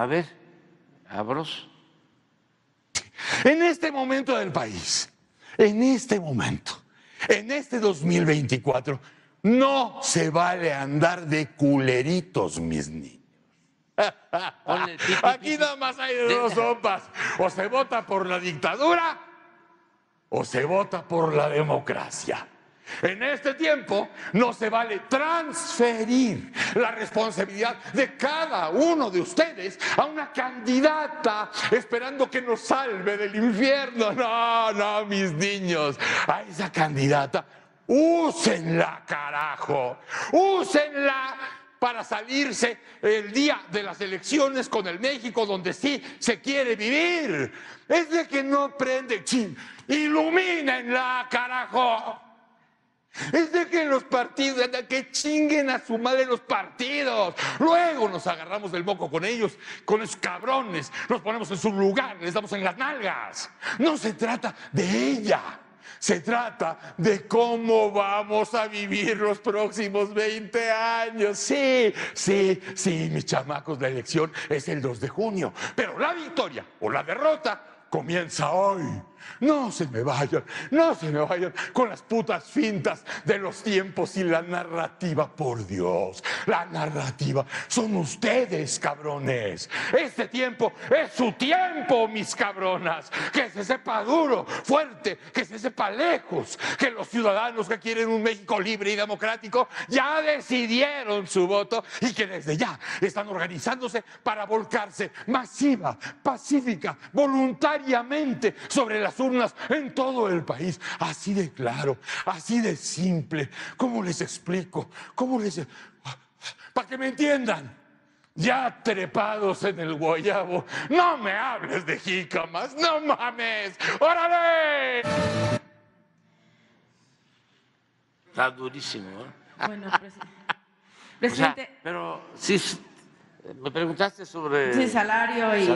A ver, Abros. En este momento del país, en este momento, en este 2024, no se vale andar de culeritos, mis niños. Aquí nada más hay de dos sopas. O se vota por la dictadura o se vota por la democracia. En este tiempo no se vale transferir la responsabilidad de cada uno de ustedes a una candidata esperando que nos salve del infierno. No, no, mis niños. A esa candidata, úsenla, carajo. Úsenla para salirse el día de las elecciones con el México donde sí se quiere vivir. Es de que no prende, chin, ilumínenla, carajo. Es de que los partidos, que chinguen a su madre los partidos. Luego nos agarramos del moco con ellos, con esos cabrones. Nos ponemos en su lugar, les damos en las nalgas. No se trata de ella. Se trata de cómo vamos a vivir los próximos 20 años. Sí, sí, sí, mis chamacos, la elección es el 2 de junio. Pero la victoria o la derrota comienza hoy. No se me vayan, no se me vayan con las putas fintas de los tiempos y la narrativa, por Dios. La narrativa son ustedes, cabrones. Este tiempo es su tiempo, mis cabronas. Que se sepa duro, fuerte, que se sepa lejos. Que los ciudadanos que quieren un México libre y democrático ya decidieron su voto y que desde ya están organizándose para volcarse masiva, pacífica, voluntariamente sobre las urnas en todo el país. Así de claro, así de simple. ¿Cómo les explico? ¿Cómo les... Para que me entiendan. Ya trepados en el guayabo, no me hables de jícamas, no mames, órale. Está durísimo, ¿eh? Bueno, O sea, presidente, pero sí, me preguntaste sobre... sí, salario y